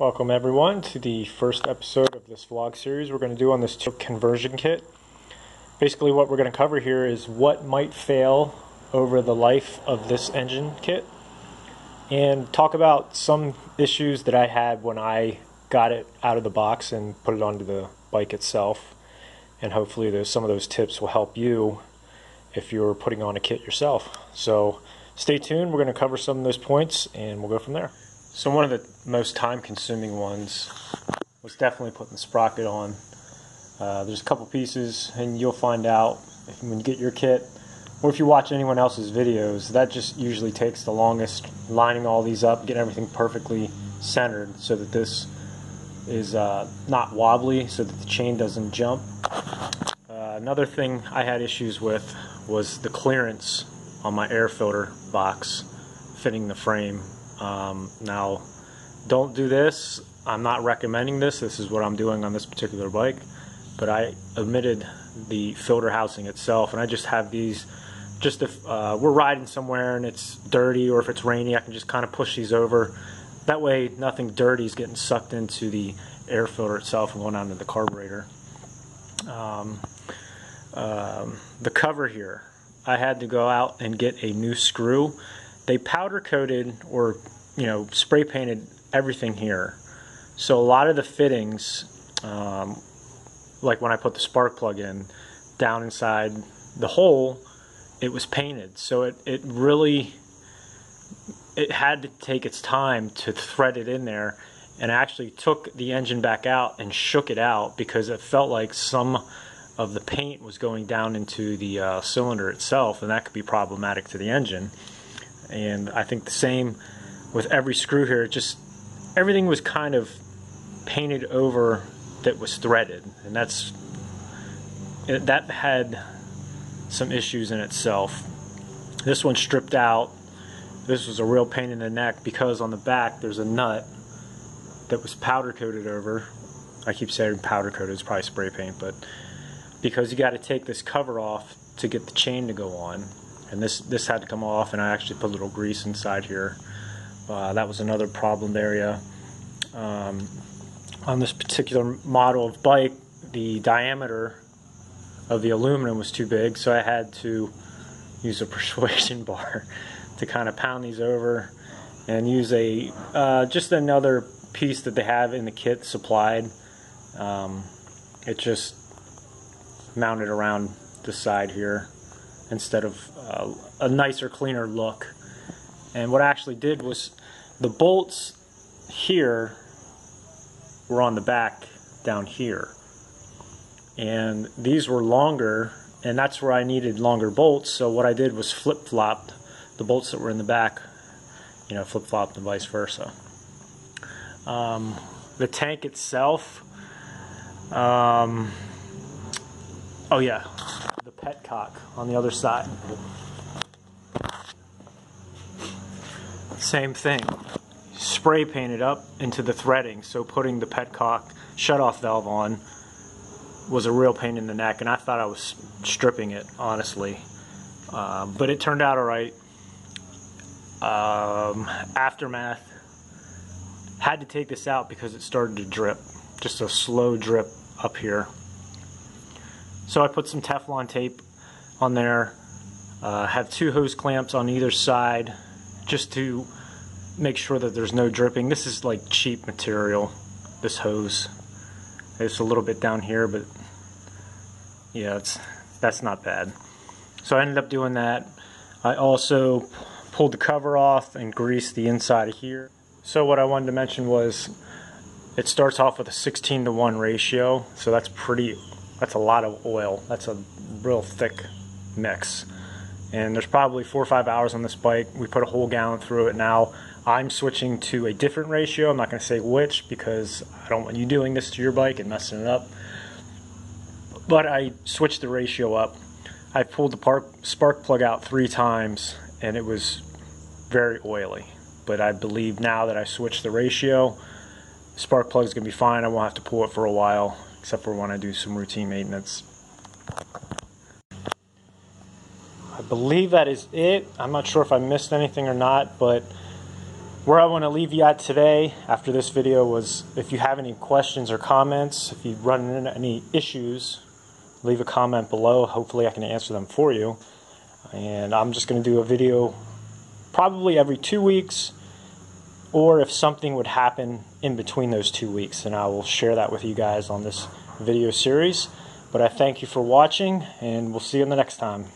Welcome everyone to the first episode of this vlog series we're going to do on this conversion kit. Basically what we're going to cover here is what might fail over the life of this engine kit and talk about some issues that I had when I got it out of the box and put it onto the bike itself and hopefully those, some of those tips will help you if you're putting on a kit yourself. So stay tuned, we're going to cover some of those points and we'll go from there. So one of the most time-consuming ones was definitely putting the sprocket on. Uh, there's a couple pieces, and you'll find out if, when you get your kit, or if you watch anyone else's videos, that just usually takes the longest, lining all these up, getting everything perfectly centered so that this is uh, not wobbly, so that the chain doesn't jump. Uh, another thing I had issues with was the clearance on my air filter box fitting the frame um, now, don't do this. I'm not recommending this. This is what I'm doing on this particular bike. But I omitted the filter housing itself, and I just have these. Just if uh, we're riding somewhere and it's dirty, or if it's rainy, I can just kind of push these over. That way, nothing dirty is getting sucked into the air filter itself and going down to the carburetor. Um, um, the cover here, I had to go out and get a new screw they powder coated or you know spray painted everything here. So a lot of the fittings, um, like when I put the spark plug in, down inside the hole, it was painted. So it, it really it had to take its time to thread it in there and actually took the engine back out and shook it out because it felt like some of the paint was going down into the uh, cylinder itself and that could be problematic to the engine and I think the same with every screw here. It just everything was kind of painted over that was threaded. And that's that had some issues in itself. This one stripped out. This was a real pain in the neck because on the back there's a nut that was powder coated over. I keep saying powder coated it's probably spray paint but because you got to take this cover off to get the chain to go on and this this had to come off and I actually put a little grease inside here. Uh, that was another problem area. Um, on this particular model of bike the diameter of the aluminum was too big so I had to use a persuasion bar to kind of pound these over and use a uh, just another piece that they have in the kit supplied. Um, it just mounted around the side here instead of uh, a nicer, cleaner look. And what I actually did was the bolts here were on the back down here. And these were longer, and that's where I needed longer bolts. So what I did was flip-flopped the bolts that were in the back, you know, flip-flopped and vice versa. Um, the tank itself, um, oh yeah, petcock on the other side. Same thing. Spray painted up into the threading, so putting the petcock shutoff valve on was a real pain in the neck, and I thought I was stripping it, honestly. Uh, but it turned out alright. Um, aftermath. Had to take this out because it started to drip. Just a slow drip up here. So I put some Teflon tape on there. Uh, have two hose clamps on either side just to make sure that there's no dripping. This is like cheap material, this hose. It's a little bit down here, but yeah, it's that's not bad. So I ended up doing that. I also pulled the cover off and greased the inside of here. So what I wanted to mention was it starts off with a 16 to 1 ratio, so that's pretty that's a lot of oil. That's a real thick mix. And there's probably four or five hours on this bike. We put a whole gallon through it now. I'm switching to a different ratio. I'm not going to say which because I don't want you doing this to your bike and messing it up. But I switched the ratio up. I pulled the park, spark plug out three times and it was very oily. But I believe now that I switched the ratio, spark plug is going to be fine. I won't have to pull it for a while except for when I do some routine maintenance. I believe that is it. I'm not sure if I missed anything or not, but where I want to leave you at today after this video was if you have any questions or comments, if you run into any issues, leave a comment below. Hopefully I can answer them for you. And I'm just going to do a video probably every two weeks or if something would happen in between those two weeks and I will share that with you guys on this video series. But I thank you for watching and we'll see you in the next time.